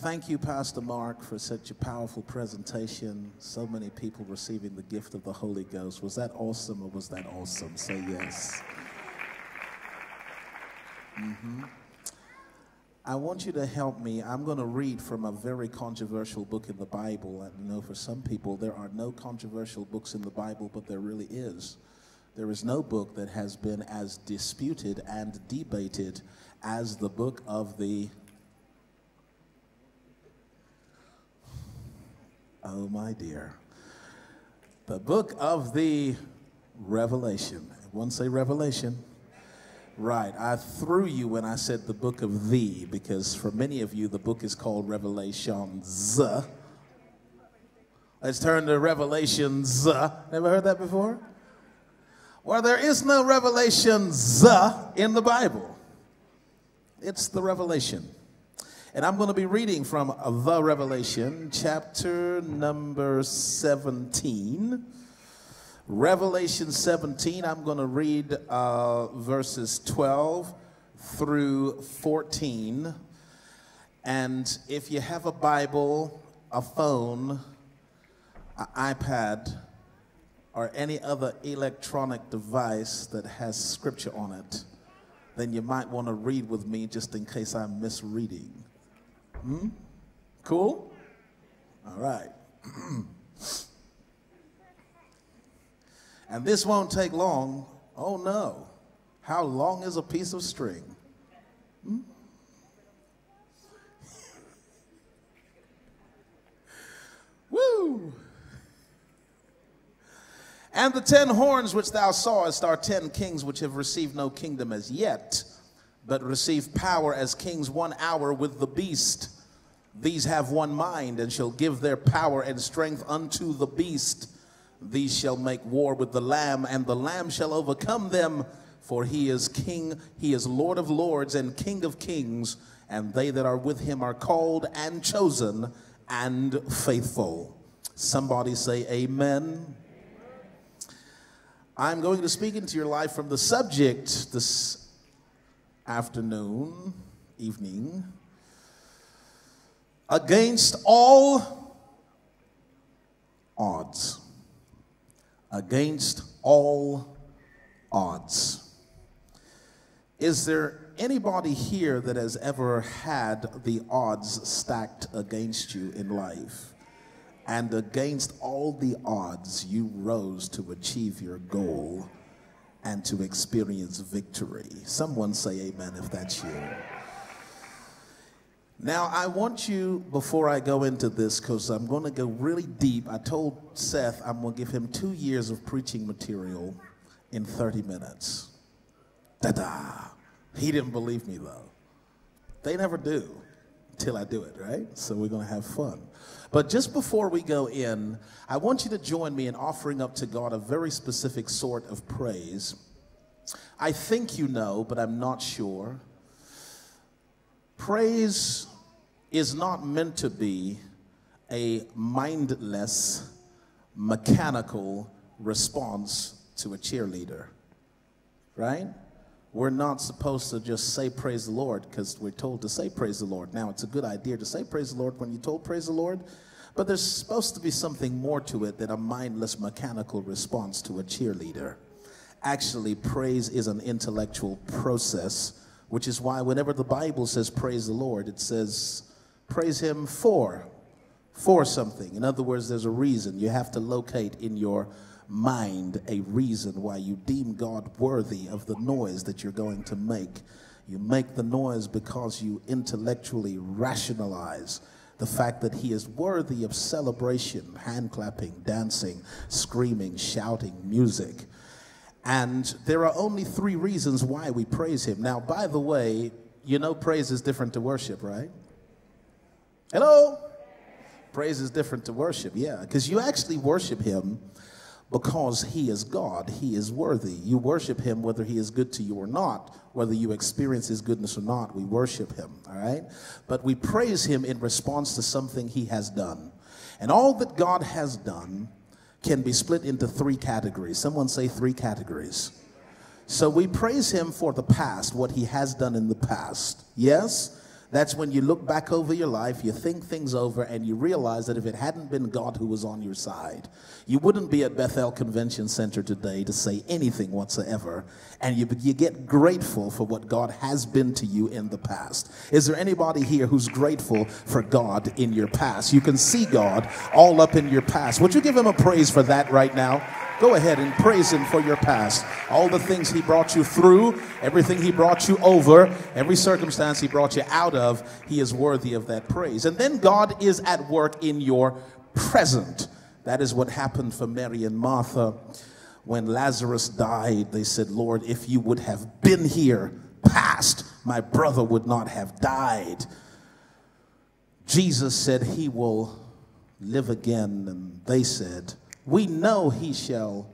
Thank you, Pastor Mark, for such a powerful presentation. So many people receiving the gift of the Holy Ghost. Was that awesome or was that awesome? Say yes. Mm-hmm. I want you to help me. I'm going to read from a very controversial book in the Bible. I know for some people there are no controversial books in the Bible, but there really is. There is no book that has been as disputed and debated as the book of the Oh, my dear. The book of the Revelation. One say Revelation. Right. I threw you when I said the book of the, because for many of you, the book is called Revelations. Let's turn to Revelations. Never heard that before? Well, there is no Revelations in the Bible. It's the Revelation. And I'm going to be reading from the Revelation, chapter number 17. Revelation 17, I'm going to read uh, verses 12 through 14. And if you have a Bible, a phone, an iPad, or any other electronic device that has scripture on it, then you might want to read with me just in case I'm misreading. Hmm? Cool? All right. and this won't take long. Oh no. How long is a piece of string? Hmm? Woo! And the ten horns which thou sawest are ten kings which have received no kingdom as yet but receive power as kings one hour with the beast. These have one mind and shall give their power and strength unto the beast. These shall make war with the Lamb, and the Lamb shall overcome them, for he is King, he is Lord of lords and King of kings, and they that are with him are called and chosen and faithful. Somebody say, Amen. I'm going to speak into your life from the subject this afternoon, evening, against all odds. Against all odds. Is there anybody here that has ever had the odds stacked against you in life? And against all the odds, you rose to achieve your goal and to experience victory. Someone say amen if that's you. Now, I want you, before I go into this, because I'm going to go really deep, I told Seth I'm going to give him two years of preaching material in 30 minutes. Da da. He didn't believe me, though. They never do till I do it, right? So we're going to have fun. But just before we go in, I want you to join me in offering up to God a very specific sort of praise. I think you know, but I'm not sure. Praise is not meant to be a mindless, mechanical response to a cheerleader, right? We're not supposed to just say praise the Lord because we're told to say praise the Lord. Now, it's a good idea to say praise the Lord when you're told praise the Lord, but there's supposed to be something more to it than a mindless, mechanical response to a cheerleader. Actually, praise is an intellectual process, which is why whenever the Bible says praise the Lord, it says praise Him for, for something. In other words, there's a reason. You have to locate in your mind a reason why you deem God worthy of the noise that you're going to make. You make the noise because you intellectually rationalize the fact that He is worthy of celebration, hand clapping, dancing, screaming, shouting, music. And there are only three reasons why we praise Him. Now, by the way, you know praise is different to worship, right? Hello? Praise is different to worship, yeah, because you actually worship Him because he is God. He is worthy. You worship him whether he is good to you or not, whether you experience his goodness or not. We worship him, all right? But we praise him in response to something he has done. And all that God has done can be split into three categories. Someone say three categories. So we praise him for the past, what he has done in the past. Yes? That's when you look back over your life, you think things over, and you realize that if it hadn't been God who was on your side, you wouldn't be at Bethel Convention Center today to say anything whatsoever. And you, you get grateful for what God has been to you in the past. Is there anybody here who's grateful for God in your past? You can see God all up in your past. Would you give him a praise for that right now? Go ahead and praise Him for your past. All the things He brought you through, everything He brought you over, every circumstance He brought you out of, He is worthy of that praise. And then God is at work in your present. That is what happened for Mary and Martha. When Lazarus died, they said, Lord, if you would have been here past, my brother would not have died. Jesus said, He will live again. And they said, we know he shall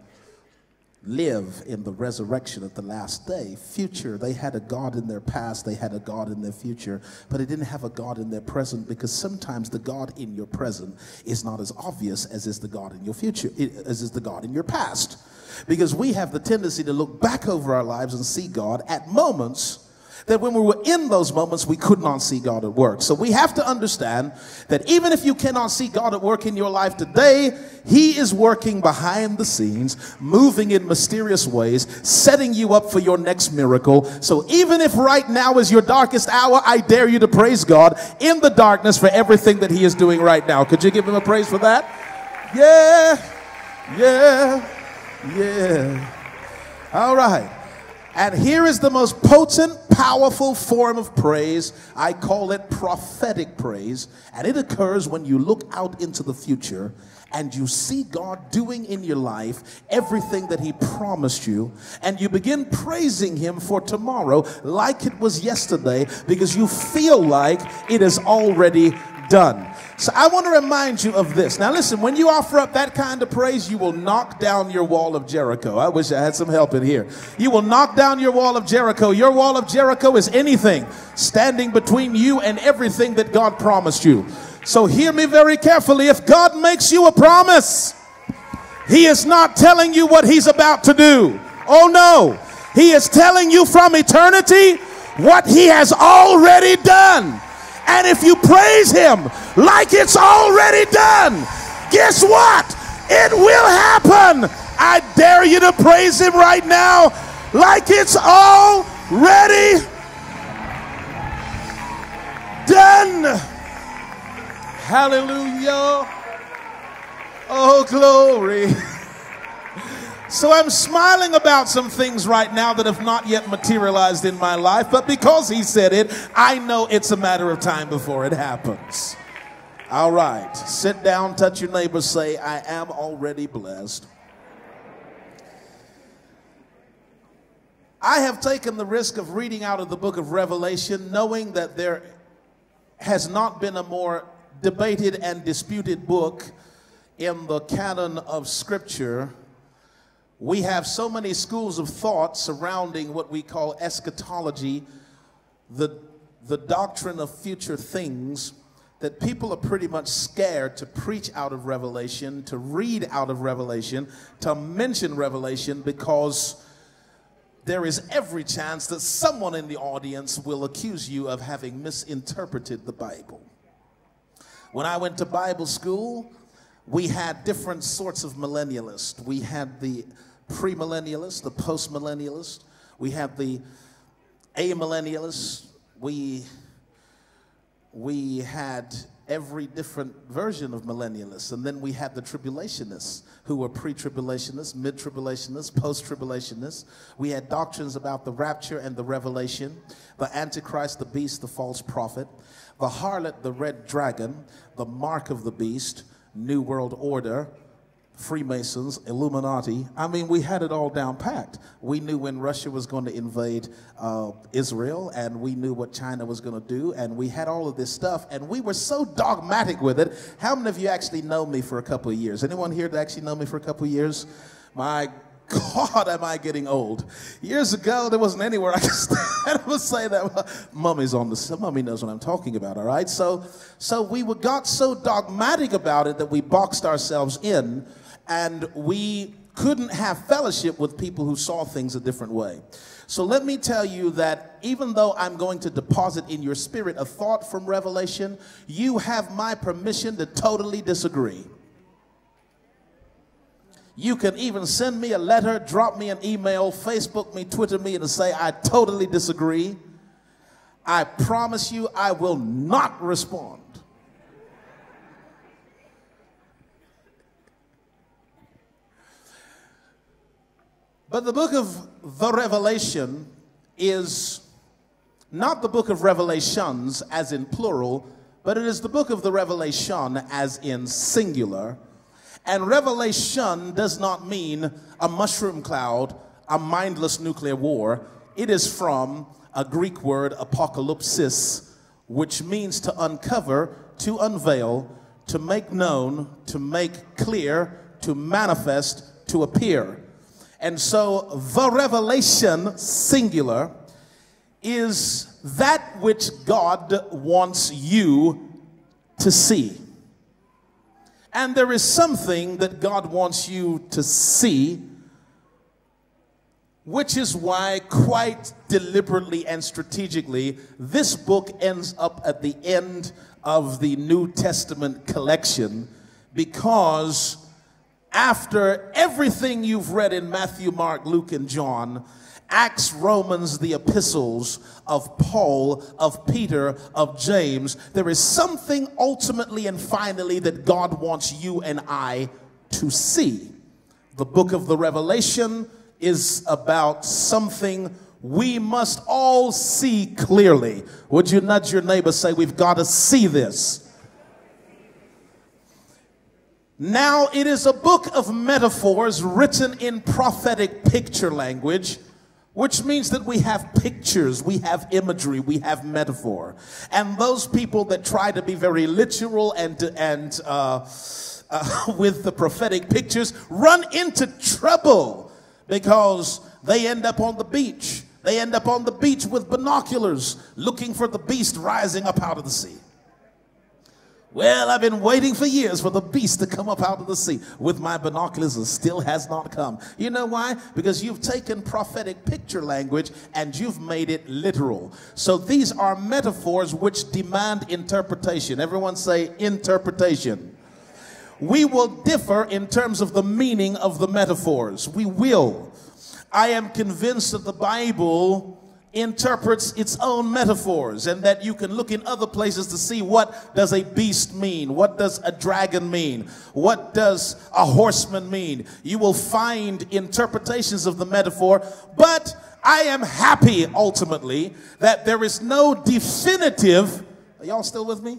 live in the resurrection of the last day. Future, they had a God in their past, they had a God in their future, but they didn't have a God in their present because sometimes the God in your present is not as obvious as is the God in your future, as is the God in your past. Because we have the tendency to look back over our lives and see God at moments that when we were in those moments, we could not see God at work. So we have to understand that even if you cannot see God at work in your life today, He is working behind the scenes, moving in mysterious ways, setting you up for your next miracle. So even if right now is your darkest hour, I dare you to praise God in the darkness for everything that He is doing right now. Could you give Him a praise for that? Yeah, yeah, yeah. All right. And here is the most potent, powerful form of praise. I call it prophetic praise. And it occurs when you look out into the future and you see God doing in your life everything that He promised you, and you begin praising Him for tomorrow like it was yesterday because you feel like it is already done. So I want to remind you of this. Now, listen, when you offer up that kind of praise, you will knock down your wall of Jericho. I wish I had some help in here. You will knock down your wall of Jericho. Your wall of Jericho is anything standing between you and everything that God promised you. So hear me very carefully. If God makes you a promise, He is not telling you what He's about to do. Oh no. He is telling you from eternity what He has already done. And if you praise Him like it's already done, guess what? It will happen. I dare you to praise Him right now like it's already done. Hallelujah. Oh, glory. So I'm smiling about some things right now that have not yet materialized in my life, but because he said it, I know it's a matter of time before it happens. All right, sit down, touch your neighbor, say, I am already blessed. I have taken the risk of reading out of the book of Revelation, knowing that there has not been a more debated and disputed book in the canon of Scripture we have so many schools of thought surrounding what we call eschatology, the, the doctrine of future things, that people are pretty much scared to preach out of Revelation, to read out of Revelation, to mention Revelation because there is every chance that someone in the audience will accuse you of having misinterpreted the Bible. When I went to Bible school, we had different sorts of millennialists. We had the premillennialists, the postmillennialists, we had the amillennialists, we, we had every different version of millennialists. And then we had the tribulationists who were pre tribulationists, mid tribulationists, post tribulationists. We had doctrines about the rapture and the revelation, the Antichrist, the beast, the false prophet, the harlot, the red dragon, the mark of the beast, New World Order, Freemasons, Illuminati. I mean, we had it all down packed. We knew when Russia was going to invade uh, Israel, and we knew what China was going to do, and we had all of this stuff, and we were so dogmatic with it. How many of you actually know me for a couple of years? Anyone here that actually know me for a couple of years? My God, am I getting old? Years ago, there wasn't anywhere I could stand and say that. Mummy's on the. Mummy knows what I'm talking about. All right, so so we got so dogmatic about it that we boxed ourselves in, and we couldn't have fellowship with people who saw things a different way. So let me tell you that even though I'm going to deposit in your spirit a thought from Revelation, you have my permission to totally disagree. You can even send me a letter, drop me an email, Facebook me, Twitter me, and say, I totally disagree. I promise you, I will not respond. But the book of the Revelation is not the book of Revelations as in plural, but it is the book of the Revelation as in singular. And revelation does not mean a mushroom cloud, a mindless nuclear war. It is from a Greek word, apocalypsis, which means to uncover, to unveil, to make known, to make clear, to manifest, to appear. And so the revelation, singular, is that which God wants you to see. And there is something that God wants you to see, which is why, quite deliberately and strategically, this book ends up at the end of the New Testament collection because after everything you've read in Matthew, Mark, Luke, and John, Acts, Romans, the epistles of Paul, of Peter, of James, there is something ultimately and finally that God wants you and I to see. The book of the Revelation is about something we must all see clearly. Would you nudge your neighbor, say, We've got to see this? Now, it is a book of metaphors written in prophetic picture language, which means that we have pictures, we have imagery, we have metaphor. And those people that try to be very literal and, and uh, uh, with the prophetic pictures run into trouble because they end up on the beach. They end up on the beach with binoculars looking for the beast rising up out of the sea. Well, I've been waiting for years for the beast to come up out of the sea with my binoculars and still has not come. You know why? Because you've taken prophetic picture language and you've made it literal. So these are metaphors which demand interpretation. Everyone say interpretation. We will differ in terms of the meaning of the metaphors. We will. I am convinced that the Bible interprets its own metaphors and that you can look in other places to see what does a beast mean what does a dragon mean what does a horseman mean. You will find interpretations of the metaphor but i am happy ultimately that there is no definitive are y'all still with me?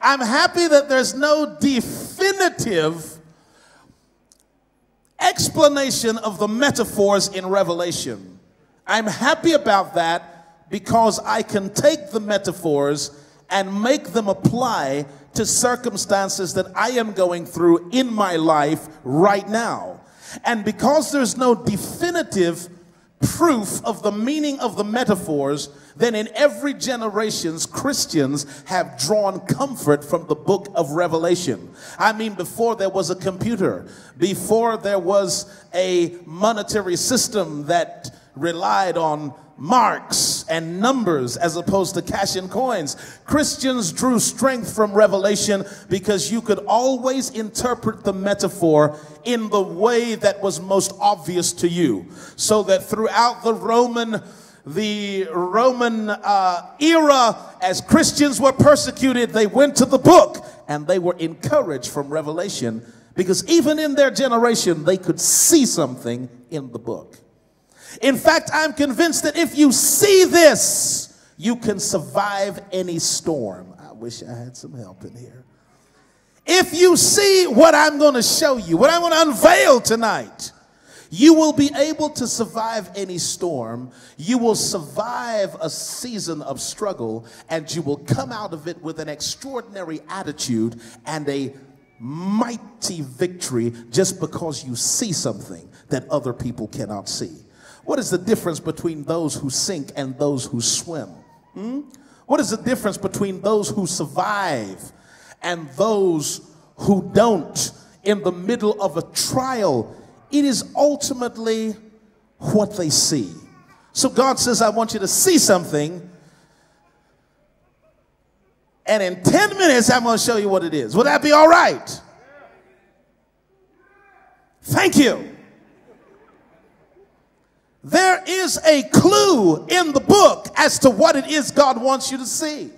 I'm happy that there's no definitive explanation of the metaphors in revelation I'm happy about that because I can take the metaphors and make them apply to circumstances that I am going through in my life right now. And because there's no definitive proof of the meaning of the metaphors, then in every generations Christians have drawn comfort from the book of Revelation. I mean before there was a computer, before there was a monetary system that relied on marks and numbers as opposed to cash and coins. Christians drew strength from revelation because you could always interpret the metaphor in the way that was most obvious to you. So that throughout the Roman the Roman uh, era, as Christians were persecuted, they went to the book and they were encouraged from Revelation because even in their generation, they could see something in the book. In fact, I'm convinced that if you see this, you can survive any storm. I wish I had some help in here. If you see what I'm going to show you, what I'm going to unveil tonight, you will be able to survive any storm. You will survive a season of struggle, and you will come out of it with an extraordinary attitude and a mighty victory just because you see something that other people cannot see. What is the difference between those who sink and those who swim? Hmm? What is the difference between those who survive and those who don't in the middle of a trial it is ultimately what they see. So God says, I want you to see something. And in 10 minutes, I'm going to show you what it is. Would that be all right? Thank you. There is a clue in the book as to what it is God wants you to see.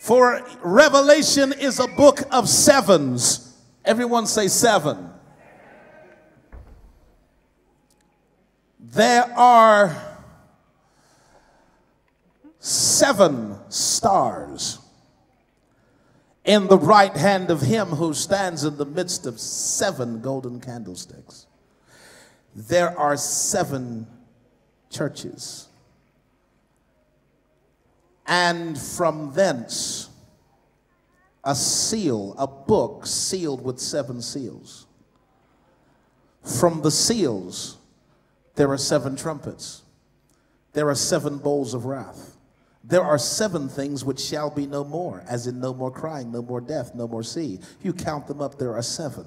For Revelation is a book of sevens. Everyone say seven. There are seven stars in the right hand of him who stands in the midst of seven golden candlesticks. There are seven churches. And from thence, a seal, a book sealed with seven seals. From the seals, there are seven trumpets. There are seven bowls of wrath. There are seven things which shall be no more, as in no more crying, no more death, no more sea. You count them up, there are seven.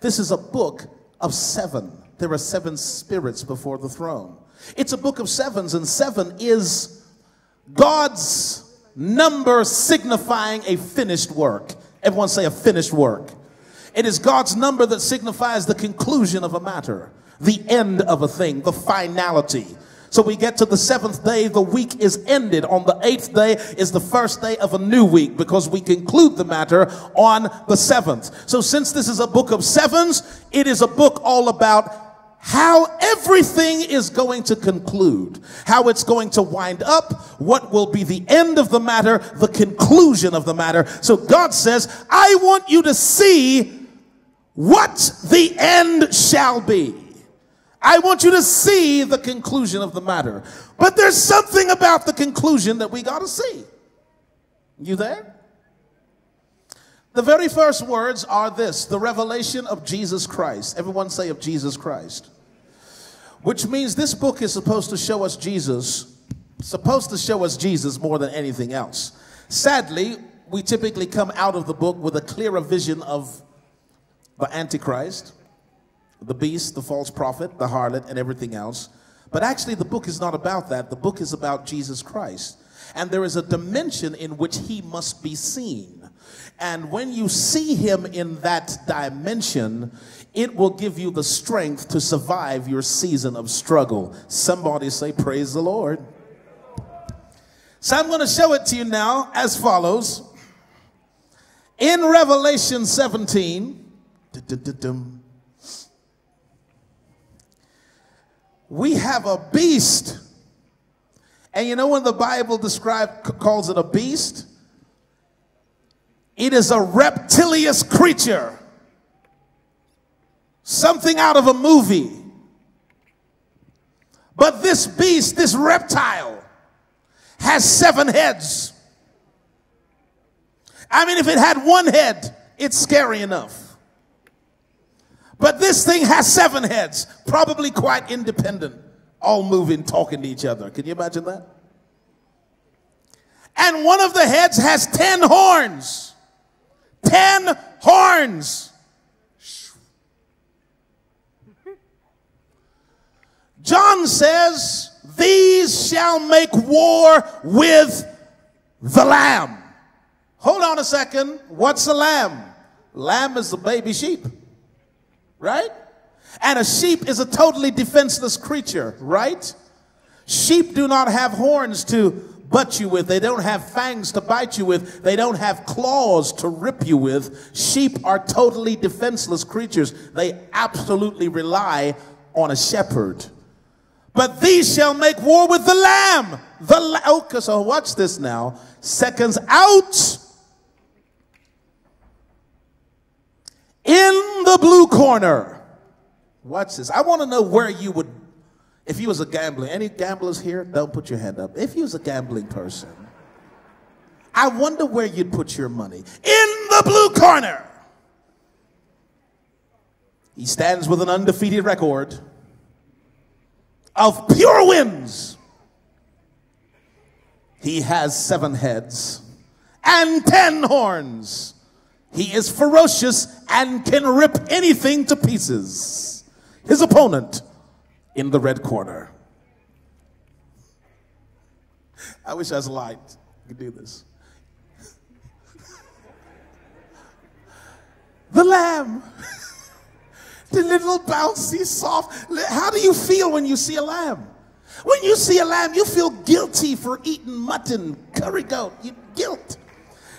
This is a book of seven. There are seven spirits before the throne. It's a book of sevens, and seven is God's number signifying a finished work. Everyone say a finished work. It is God's number that signifies the conclusion of a matter the end of a thing, the finality. So we get to the seventh day, the week is ended. On the eighth day is the first day of a new week because we conclude the matter on the seventh. So since this is a book of sevens, it is a book all about how everything is going to conclude, how it's going to wind up, what will be the end of the matter, the conclusion of the matter. So God says, I want you to see what the end shall be. I want you to see the conclusion of the matter. But there's something about the conclusion that we got to see. You there? The very first words are this the revelation of Jesus Christ. Everyone say of Jesus Christ. Which means this book is supposed to show us Jesus, supposed to show us Jesus more than anything else. Sadly, we typically come out of the book with a clearer vision of the Antichrist the beast, the false prophet, the harlot, and everything else. But actually, the book is not about that. The book is about Jesus Christ. And there is a dimension in which he must be seen. And when you see him in that dimension, it will give you the strength to survive your season of struggle. Somebody say, Praise the Lord. So I'm going to show it to you now as follows. In Revelation 17, we have a beast. And you know when the Bible describes calls it a beast? It is a reptilious creature. Something out of a movie. But this beast, this reptile, has seven heads. I mean, if it had one head, it's scary enough. But this thing has seven heads, probably quite independent, all moving, talking to each other. Can you imagine that? And one of the heads has ten horns. Ten horns. John says, These shall make war with the lamb. Hold on a second. What's a lamb? Lamb is the baby sheep right? And a sheep is a totally defenseless creature, right? Sheep do not have horns to butt you with. They don't have fangs to bite you with. They don't have claws to rip you with. Sheep are totally defenseless creatures. They absolutely rely on a shepherd. But these shall make war with the lamb. The la- okay, so watch this now. Seconds out in the blue corner. Watch this. I want to know where you would, if you was a gambler. Any gamblers here? Don't put your hand up. If you was a gambling person, I wonder where you'd put your money. In the blue corner. He stands with an undefeated record of pure wins. He has seven heads and ten horns He is ferocious and can rip anything to pieces. His opponent in the red corner. I wish I was light. I could do this. the lamb. the little bouncy, soft. How do you feel when you see a lamb? When you see a lamb, you feel guilty for eating mutton, curry goat. You guilt.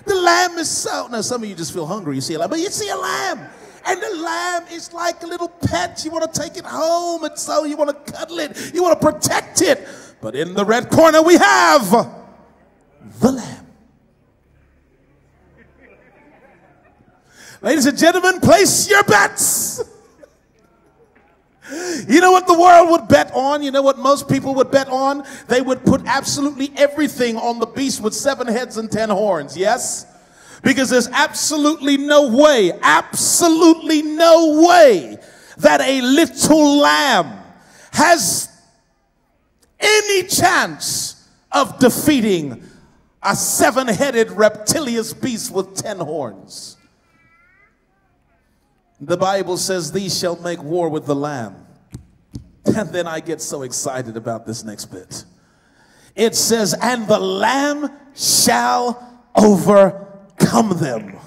The lamb is so. Now, some of you just feel hungry. You see a lamb, but you see a lamb. And the lamb is like a little pet. You want to take it home, and so you want to cuddle it. You want to protect it. But in the red corner, we have the lamb. Ladies and gentlemen, place your bets. You know what the world would bet on? You know what most people would bet on? They would put absolutely everything on the beast with seven heads and ten horns, yes? Because there's absolutely no way, absolutely no way that a little lamb has any chance of defeating a seven headed reptilious beast with ten horns. The Bible says, These shall make war with the Lamb. And then I get so excited about this next bit. It says, And the Lamb shall overcome them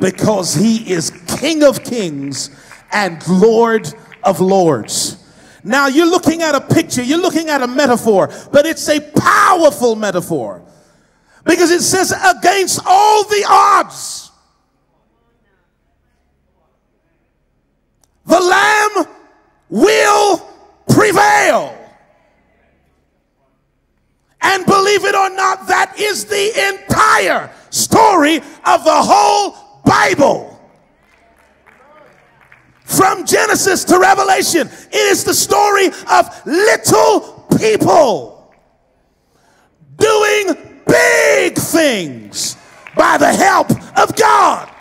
because he is King of kings and Lord of lords. Now you're looking at a picture, you're looking at a metaphor, but it's a powerful metaphor because it says, against all the odds the Lamb will prevail. And believe it or not, that is the entire story of the whole Bible. From Genesis to Revelation, it is the story of little people doing big things by the help of God.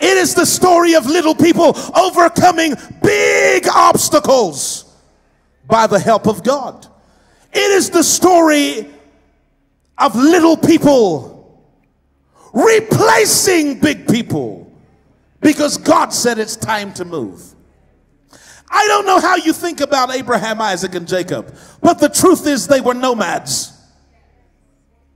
It is the story of little people overcoming big obstacles by the help of God. It is the story of little people replacing big people because God said it's time to move. I don't know how you think about Abraham, Isaac, and Jacob, but the truth is they were nomads.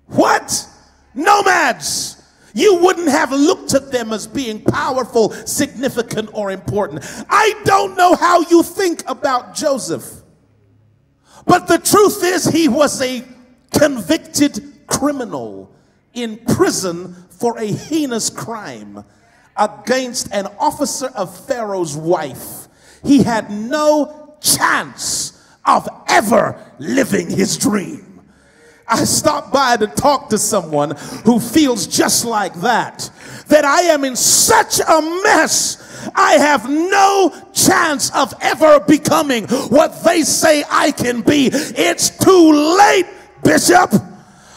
What? Nomads. You wouldn't have looked at them as being powerful, significant, or important. I don't know how you think about Joseph. But the truth is, he was a convicted criminal in prison for a heinous crime against an officer of Pharaoh's wife. He had no chance of ever living his dream. I stopped by to talk to someone who feels just like that. That I am in such a mess. I have no chance of ever becoming what they say I can be. It's too late, Bishop.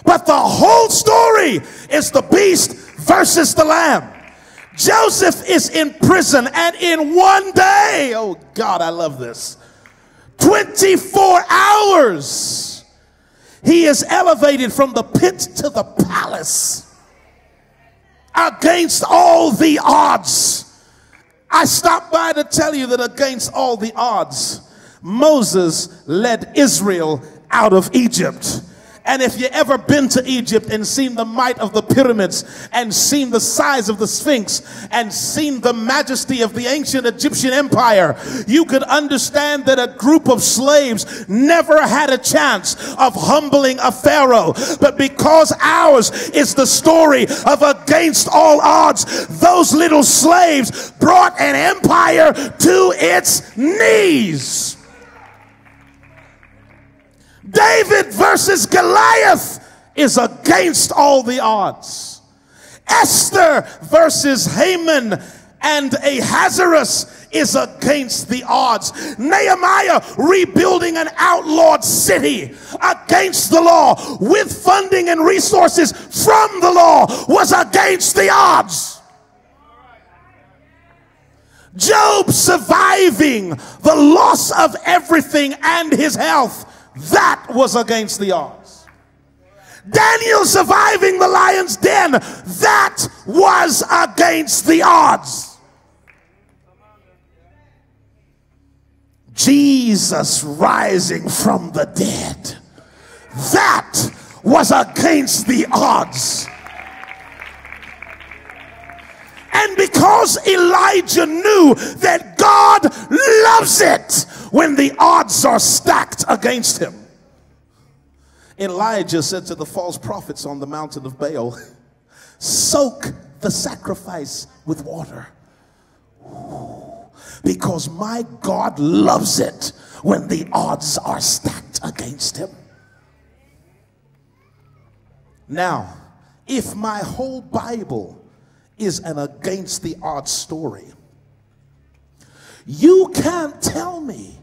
But the whole story is the beast versus the lamb. Joseph is in prison, and in one day, oh God, I love this 24 hours he is elevated from the pit to the palace against all the odds. I stopped by to tell you that against all the odds, Moses led Israel out of Egypt. And if you ever been to Egypt and seen the might of the pyramids and seen the size of the Sphinx and seen the majesty of the ancient Egyptian empire, you could understand that a group of slaves never had a chance of humbling a pharaoh. But because ours is the story of against all odds, those little slaves brought an empire to its knees. David versus Goliath is against all the odds. Esther versus Haman and Ahasuerus is against the odds. Nehemiah rebuilding an outlawed city against the law with funding and resources from the law was against the odds. Job surviving the loss of everything and his health that was against the odds. Daniel surviving the lion's den, that was against the odds. Jesus rising from the dead, that was against the odds. And because Elijah knew that God loves it when the odds are stacked against him, Elijah said to the false prophets on the mountain of Baal, Soak the sacrifice with water. Because my God loves it when the odds are stacked against him. Now, if my whole Bible is an against the odds story. You can't tell me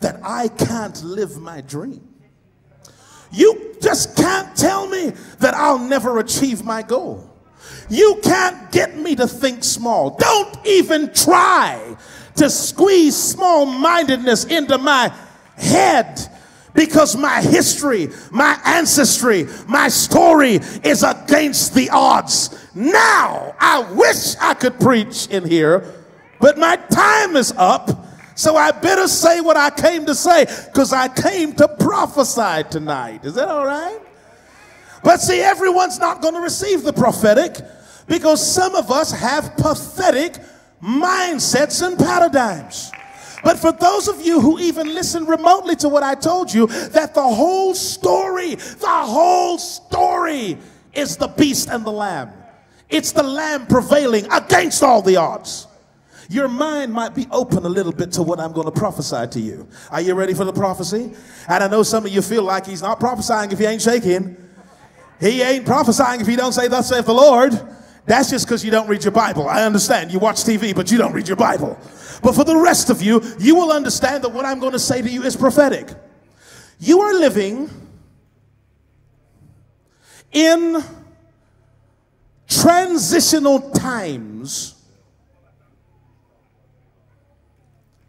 that I can't live my dream. You just can't tell me that I'll never achieve my goal. You can't get me to think small. Don't even try to squeeze small mindedness into my head because my history, my ancestry, my story is against the odds. Now, I wish I could preach in here, but my time is up. So I better say what I came to say because I came to prophesy tonight. Is that all right? But see, everyone's not going to receive the prophetic because some of us have pathetic mindsets and paradigms. But for those of you who even listen remotely to what I told you, that the whole story, the whole story is the beast and the lamb. It's the lamb prevailing against all the odds. Your mind might be open a little bit to what I'm going to prophesy to you. Are you ready for the prophecy? And I know some of you feel like he's not prophesying if he ain't shaking. He ain't prophesying if he don't say, Thus saith the Lord. That's just because you don't read your Bible. I understand. You watch TV, but you don't read your Bible. But for the rest of you, you will understand that what I'm going to say to you is prophetic. You are living in transitional times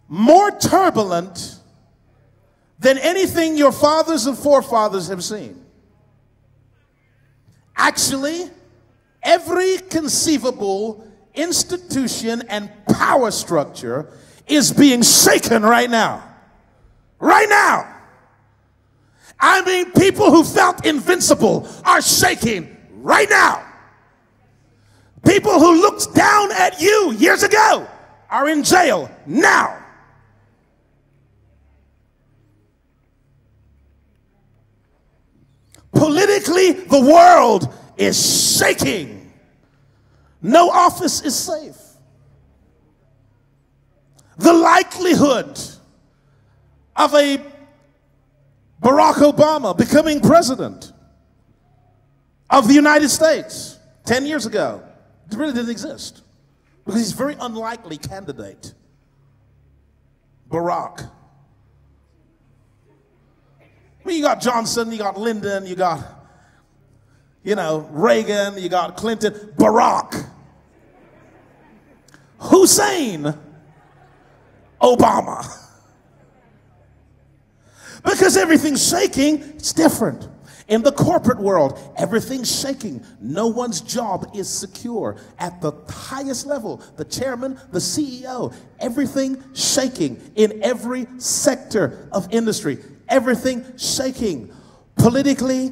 more turbulent than anything your fathers and forefathers have seen. Actually, every conceivable institution and power structure is being shaken right now. Right now. I mean, people who felt invincible are shaking right now. People who looked down at you years ago are in jail now. Politically, the world is shaking. No office is safe. The likelihood of a Barack Obama becoming president of the United States 10 years ago really didn't exist because he's a very unlikely candidate. Barack. I mean, you got Johnson, you got Lyndon, you got you know, Reagan, you got Clinton, Barack, Hussein, Obama. Because everything's shaking, it's different. In the corporate world, everything's shaking. No one's job is secure. At the highest level, the chairman, the CEO, everything shaking in every sector of industry. Everything shaking. Politically,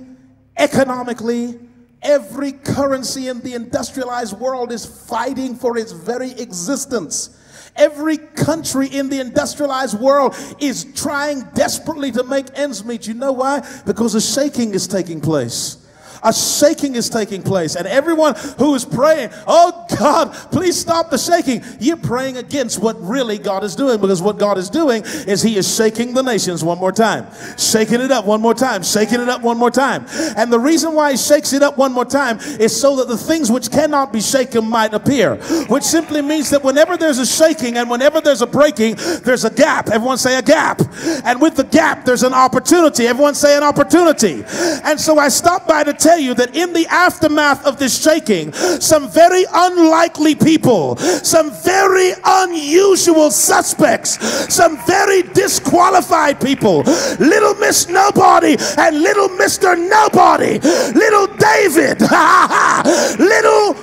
economically, every currency in the industrialized world is fighting for its very existence. Every country in the industrialized world is trying desperately to make ends meet. You know why? Because a shaking is taking place a shaking is taking place. And everyone who is praying, oh God, please stop the shaking, you're praying against what really God is doing because what God is doing is He is shaking the nations one more time, shaking it up one more time, shaking it up one more time. And the reason why He shakes it up one more time is so that the things which cannot be shaken might appear, which simply means that whenever there's a shaking and whenever there's a breaking, there's a gap. Everyone say a gap. And with the gap, there's an opportunity. Everyone say an opportunity. And so I stopped by to tell you that in the aftermath of this shaking, some very unlikely people, some very unusual suspects, some very disqualified people, little Miss Nobody and little Mr. Nobody, little David, little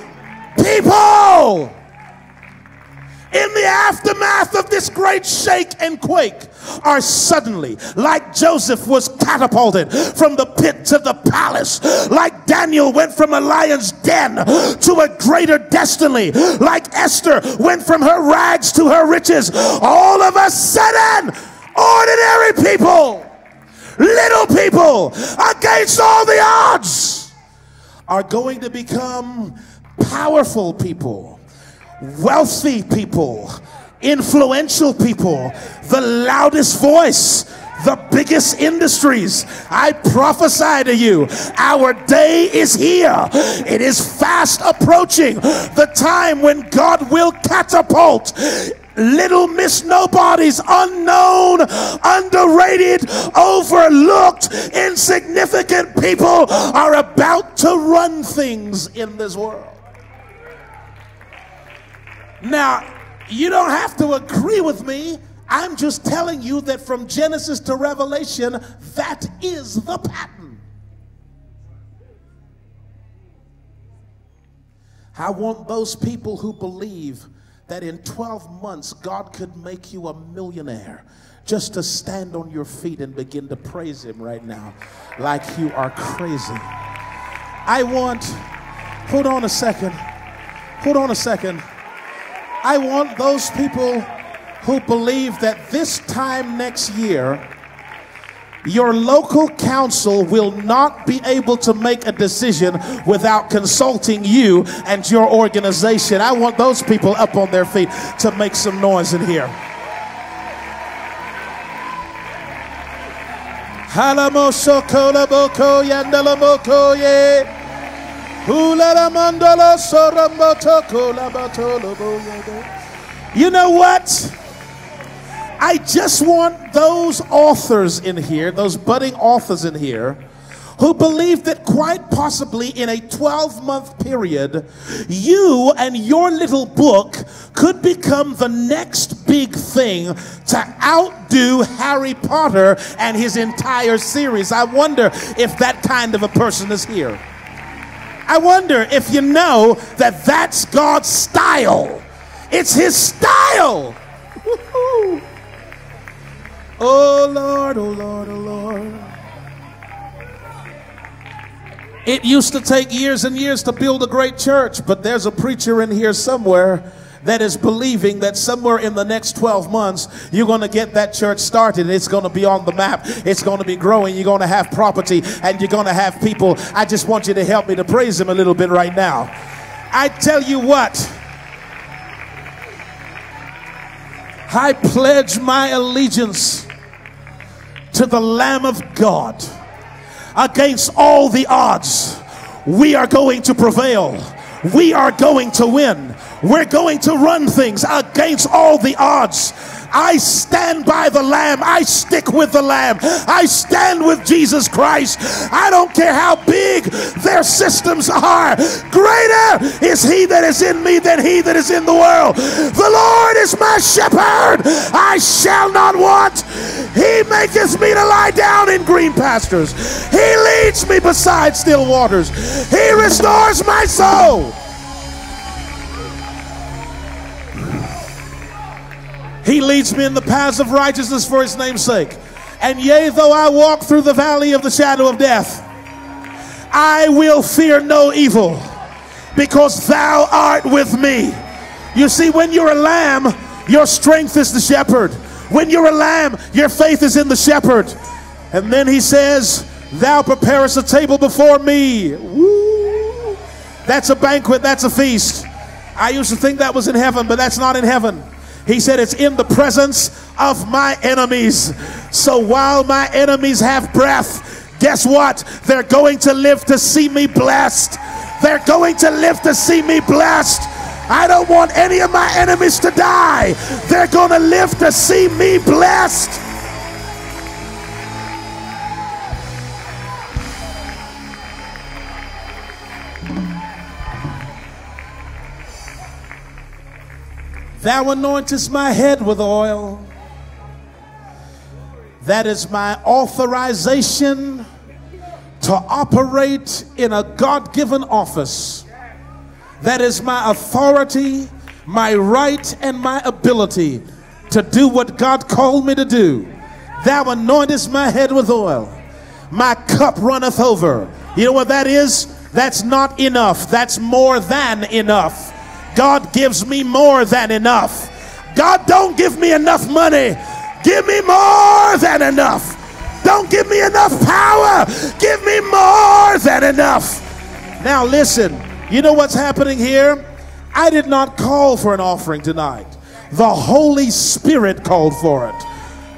people in the aftermath of this great shake and quake are suddenly, like Joseph was catapulted from the pit to the palace, like Daniel went from a lion's den to a greater destiny, like Esther went from her rags to her riches, all of a sudden, ordinary people, little people, against all the odds, are going to become powerful people wealthy people, influential people, the loudest voice, the biggest industries. I prophesy to you, our day is here. It is fast approaching the time when God will catapult little miss nobodies, unknown, underrated, overlooked, insignificant people are about to run things in this world. Now, you don't have to agree with me. I'm just telling you that from Genesis to Revelation, that is the pattern. I want those people who believe that in 12 months God could make you a millionaire just to stand on your feet and begin to praise Him right now like you are crazy. I want, hold on a second, hold on a second. I want those people who believe that this time next year, your local council will not be able to make a decision without consulting you and your organization. I want those people up on their feet to make some noise in here. You know what? I just want those authors in here, those budding authors in here, who believe that quite possibly in a 12 month period, you and your little book could become the next big thing to outdo Harry Potter and his entire series. I wonder if that kind of a person is here. I wonder if you know that that's God's style. It's his style. Oh Lord, oh Lord, oh Lord. It used to take years and years to build a great church, but there's a preacher in here somewhere that is believing that somewhere in the next 12 months, you're going to get that church started. It's going to be on the map. It's going to be growing. You're going to have property and you're going to have people. I just want you to help me to praise him a little bit right now. I tell you what, I pledge my allegiance to the Lamb of God against all the odds. We are going to prevail. We are going to win. We're going to run things against all the odds. I stand by the Lamb. I stick with the Lamb. I stand with Jesus Christ. I don't care how big their systems are. Greater is He that is in me than He that is in the world. The Lord is my shepherd. I shall not want. He maketh me to lie down in green pastures. He leads me beside still waters. He restores my soul. He leads me in the paths of righteousness for his name's sake. And yea, though I walk through the valley of the shadow of death, I will fear no evil because thou art with me. You see, when you're a lamb, your strength is the shepherd. When you're a lamb, your faith is in the shepherd. And then he says, Thou preparest a table before me. Woo. That's a banquet, that's a feast. I used to think that was in heaven, but that's not in heaven. He said, It's in the presence of my enemies. So while my enemies have breath, guess what? They're going to live to see me blessed. They're going to live to see me blessed. I don't want any of my enemies to die. They're going to live to see me blessed. Thou anointest my head with oil. That is my authorization to operate in a God given office. That is my authority, my right, and my ability to do what God called me to do. Thou anointest my head with oil, my cup runneth over. You know what that is? That's not enough, that's more than enough. God gives me more than enough. God don't give me enough money. Give me more than enough. Don't give me enough power. Give me more than enough. Now, listen, you know what's happening here? I did not call for an offering tonight. The Holy Spirit called for it.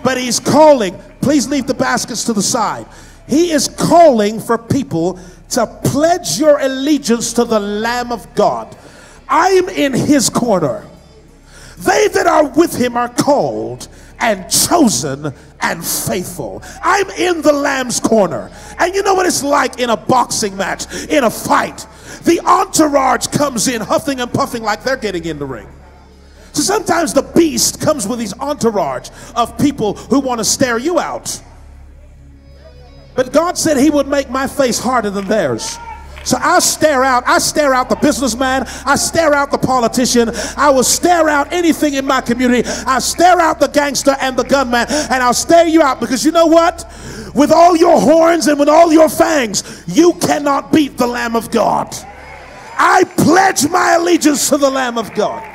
But He's calling, please leave the baskets to the side. He is calling for people to pledge your allegiance to the Lamb of God. I'm in His corner. They that are with Him are called and chosen and faithful. I'm in the lamb's corner. And you know what it's like in a boxing match, in a fight? The entourage comes in huffing and puffing like they're getting in the ring. So sometimes the beast comes with his entourage of people who want to stare you out. But God said he would make my face harder than theirs. So I stare out, I stare out the businessman, I stare out the politician, I will stare out anything in my community, I stare out the gangster and the gunman, and I'll stare you out because you know what? With all your horns and with all your fangs, you cannot beat the Lamb of God. I pledge my allegiance to the Lamb of God.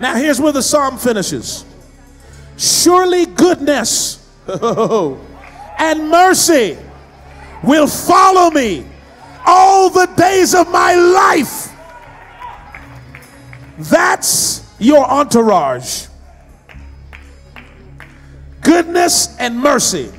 Now, here's where the psalm finishes. Surely goodness oh, and mercy will follow me all the days of my life. That's your entourage. Goodness and mercy.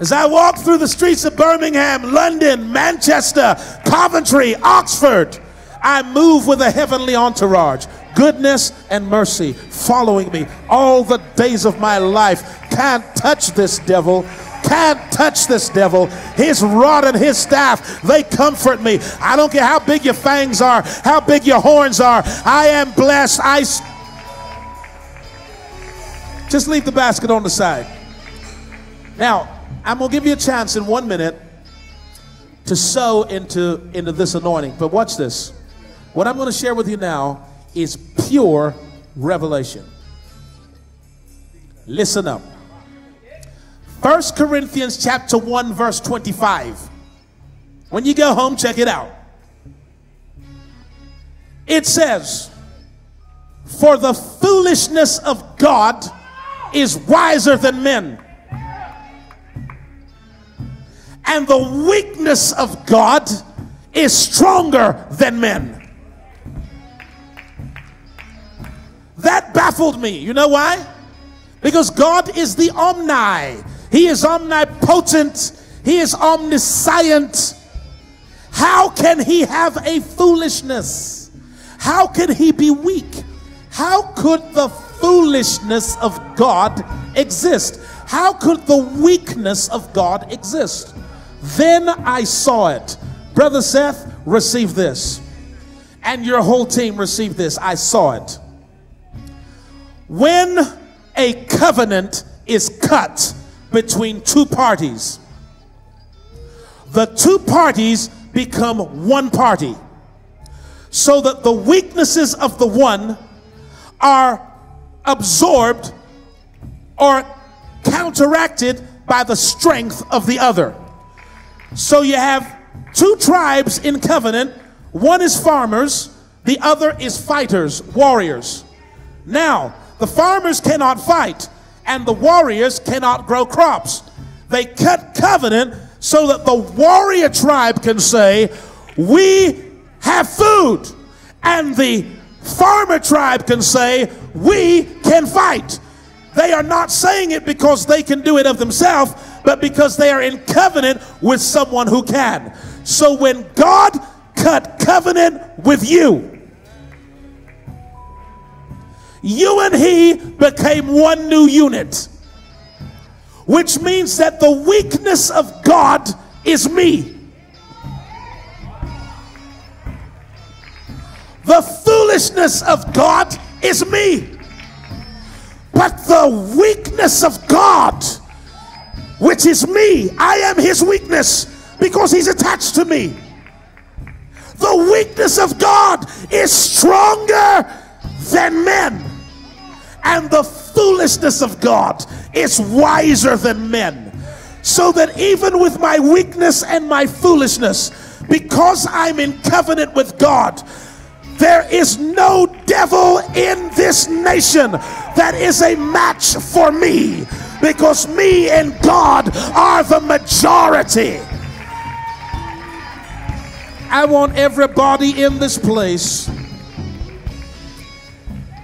As I walk through the streets of Birmingham, London, Manchester, Coventry, Oxford, I move with a heavenly entourage. Goodness and mercy following me all the days of my life. Can't touch this devil. Can't touch this devil. His rod and his staff, they comfort me. I don't care how big your fangs are, how big your horns are. I am blessed. I just leave the basket on the side. Now, I'm going to give you a chance in one minute to sow into, into this anointing. But watch this. What I'm going to share with you now is pure revelation. Listen up. First Corinthians chapter 1 verse 25. When you go home, check it out. It says, For the foolishness of God is wiser than men. And the weakness of God is stronger than men. That baffled me. You know why? Because God is the omni. He is omnipotent. He is omniscient. How can he have a foolishness? How can he be weak? How could the foolishness of God exist? How could the weakness of God exist? Then I saw it. Brother Seth, receive this. And your whole team receive this. I saw it. When a covenant is cut between two parties, the two parties become one party so that the weaknesses of the one are absorbed or counteracted by the strength of the other. So you have two tribes in covenant. One is farmers, the other is fighters, warriors. Now, the farmers cannot fight, and the warriors cannot grow crops. They cut covenant so that the warrior tribe can say, We have food. And the farmer tribe can say, We can fight. They are not saying it because they can do it of themselves, but because they are in covenant with someone who can. So when God cut covenant with you, you and he became one new unit, which means that the weakness of God is me. The foolishness of God is me. But the weakness of God, which is me, I am his weakness because he's attached to me. The weakness of God is stronger than men, and the foolishness of God is wiser than men. So that even with my weakness and my foolishness, because I'm in covenant with God, there is no devil in this nation that is a match for me because me and God are the majority. I want everybody in this place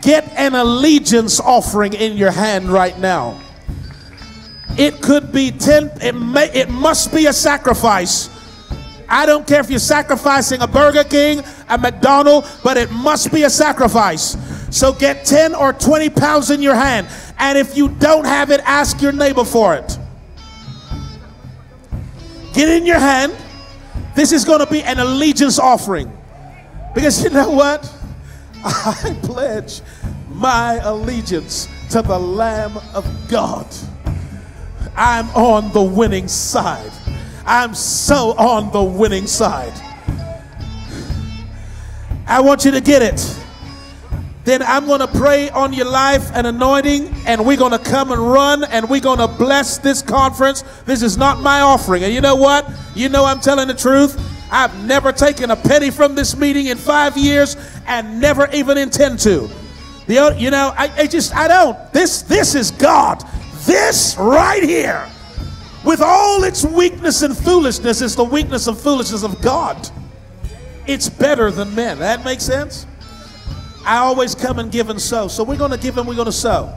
get an allegiance offering in your hand right now. It could be 10 it may it must be a sacrifice. I don't care if you're sacrificing a Burger King, a McDonald's, but it must be a sacrifice. So get 10 or 20 pounds in your hand. And if you don't have it, ask your neighbor for it. Get in your hand. This is going to be an allegiance offering. Because you know what? I pledge my allegiance to the Lamb of God. I'm on the winning side. I'm so on the winning side. I want you to get it. Then I'm going to pray on your life and anointing, and we're going to come and run, and we're going to bless this conference. This is not my offering. And you know what? You know I'm telling the truth. I've never taken a penny from this meeting in five years and never even intend to. The, you know, I, I just, I don't. This, this is God. This right here, with all its weakness and foolishness, is the weakness and foolishness of God. It's better than men. That makes sense? I always come and give and sow. So we're going to give and we're going to sow.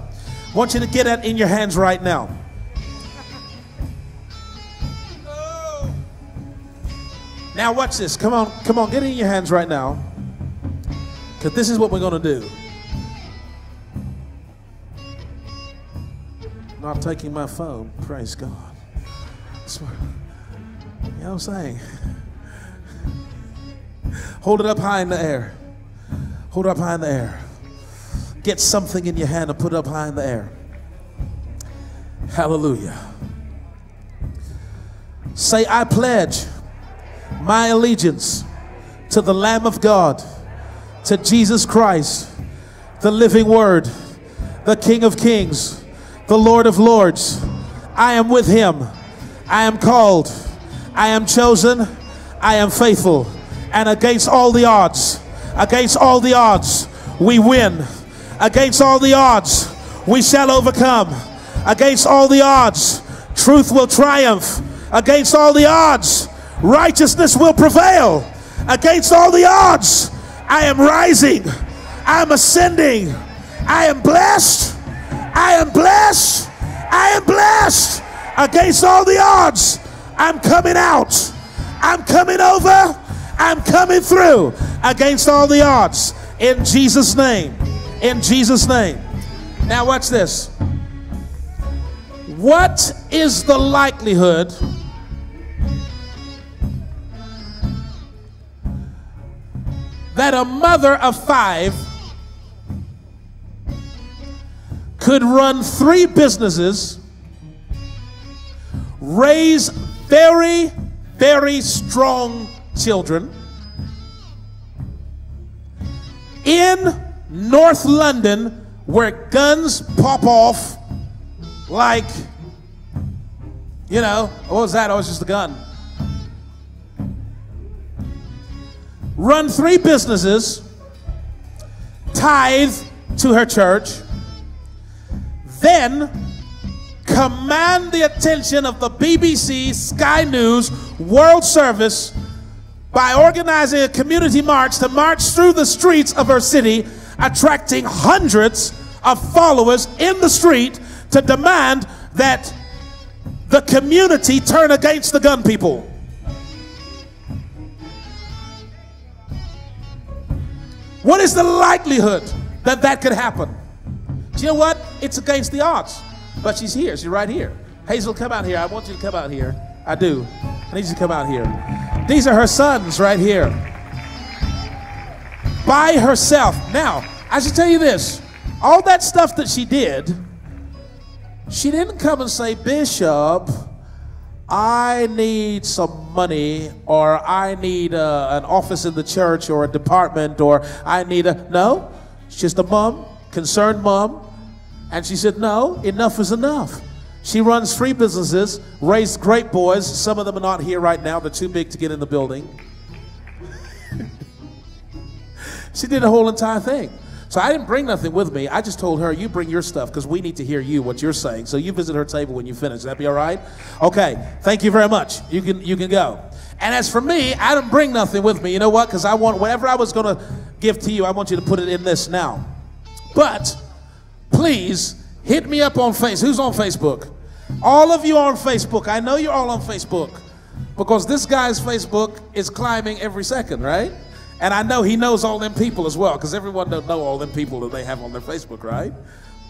I want you to get that in your hands right now. Now watch this. Come on, come on, get in your hands right now. Because this is what we're going to do. Not taking my phone. Praise God. You know what I'm saying? Hold it up high in the air. Hold it up high in the air. Get something in your hand and put it up high in the air. Hallelujah. Say, I pledge my allegiance to the Lamb of God, to Jesus Christ, the living Word, the King of Kings, the Lord of Lords. I am with Him. I am called. I am chosen. I am faithful. And against all the odds, against all the odds, we win. Against all the odds, we shall overcome. Against all the odds, truth will triumph. Against all the odds, righteousness will prevail. Against all the odds, I am rising. I am ascending. I am blessed. I am blessed. I am blessed. Against all the odds, I'm coming out. I'm coming over. I'm coming through against all the odds. In Jesus' name. In Jesus' name. Now, watch this. What is the likelihood that a mother of five could run three businesses, raise very, very strong children in North London where guns pop off like, you know, what was that? Oh, was just a gun. Run three businesses, tithe to her church, then command the attention of the BBC, Sky News, World Service by organizing a community march to march through the streets of her city, attracting hundreds of followers in the street to demand that the community turn against the gun people. What is the likelihood that that could happen? Do you know what? It's against the odds. But she's here. She's right here. Hazel, come out here. I want you to come out here. I do. I need you to come out here. These are her sons right here. by herself. Now, I should tell you this all that stuff that she did, she didn't come and say, Bishop, I need some money, or I need a, an office in the church, or a department, or I need a. No, she's just a mom, concerned mom. And she said, No, enough is enough. She runs three businesses, raised great boys. Some of them are not here right now, they're too big to get in the building. she did the whole entire thing. So I didn't bring nothing with me. I just told her, you bring your stuff because we need to hear you, what you're saying. So you visit her table when you finish. That be all right? Okay. Thank you very much. You can you can go. And as for me, I didn't bring nothing with me. You know what? Because I want whatever I was going to give to you, I want you to put it in this now. But please hit me up on Facebook. Who's on Facebook? All of you are on Facebook. I know you're all on Facebook because this guy's Facebook is climbing every second, right? And I know he knows all them people as well, because everyone don't know all them people that they have on their Facebook, right?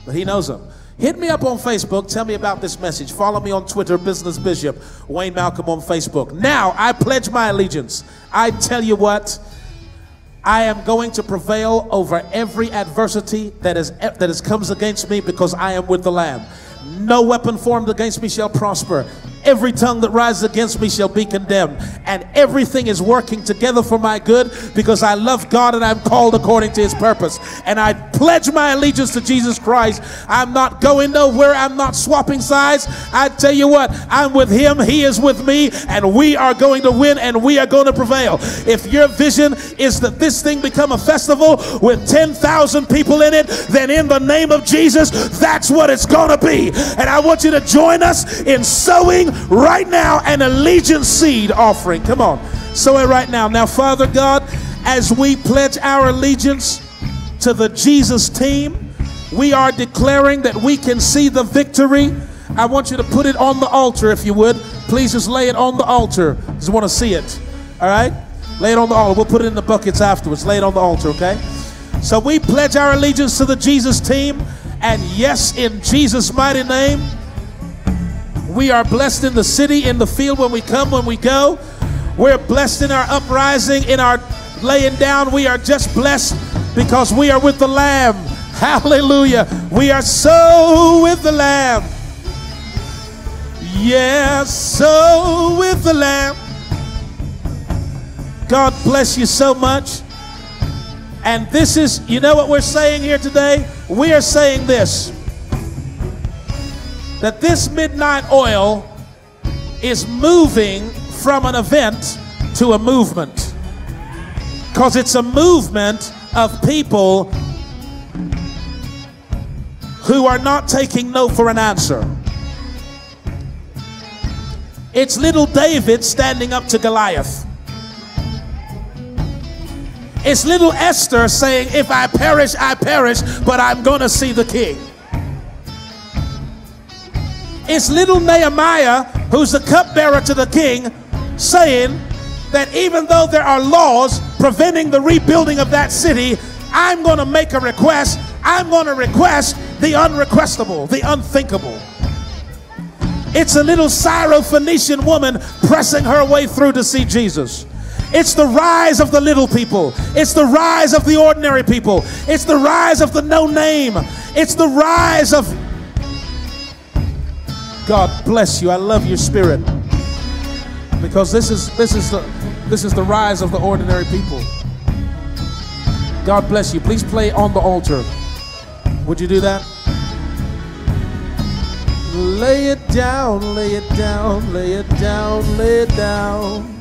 But he knows them. Hit me up on Facebook. Tell me about this message. Follow me on Twitter, Business Bishop, Wayne Malcolm on Facebook. Now, I pledge my allegiance. I tell you what, I am going to prevail over every adversity that, is, that is, comes against me because I am with the Lamb. No weapon formed against me shall prosper. Every tongue that rises against me shall be condemned. And everything is working together for my good because I love God and I'm called according to his purpose. And I pledge my allegiance to Jesus Christ. I'm not going nowhere. I'm not swapping sides. I tell you what, I'm with him. He is with me. And we are going to win and we are going to prevail. If your vision is that this thing become a festival with 10,000 people in it, then in the name of Jesus, that's what it's going to be. And I want you to join us in sowing right now an allegiance seed offering. Come on, sow it right now. Now, Father God, as we pledge our allegiance to the Jesus team, we are declaring that we can see the victory. I want you to put it on the altar if you would. Please just lay it on the altar. Just want to see it. All right? Lay it on the altar. We'll put it in the buckets afterwards. Lay it on the altar, okay? So we pledge our allegiance to the Jesus team. And yes, in Jesus' mighty name, we are blessed in the city, in the field, when we come, when we go. We're blessed in our uprising, in our laying down. We are just blessed because we are with the Lamb. Hallelujah. We are so with the Lamb. Yes, so with the Lamb. God bless you so much. And this is, you know what we're saying here today? We are saying this that this midnight oil is moving from an event to a movement. Because it's a movement of people who are not taking no for an answer. It's little David standing up to Goliath. It's little Esther saying, If I perish, I perish, but I'm going to see the king. It's little Nehemiah, who's the cupbearer to the king, saying that even though there are laws preventing the rebuilding of that city, I'm going to make a request. I'm going to request the unrequestable, the unthinkable. It's a little Syro-Phoenician woman pressing her way through to see Jesus. It's the rise of the little people. It's the rise of the ordinary people. It's the rise of the no name. It's the rise of God bless you. I love your spirit. Because this is this is the this is the rise of the ordinary people. God bless you. Please play on the altar. Would you do that? Lay it down, lay it down, lay it down, lay it down.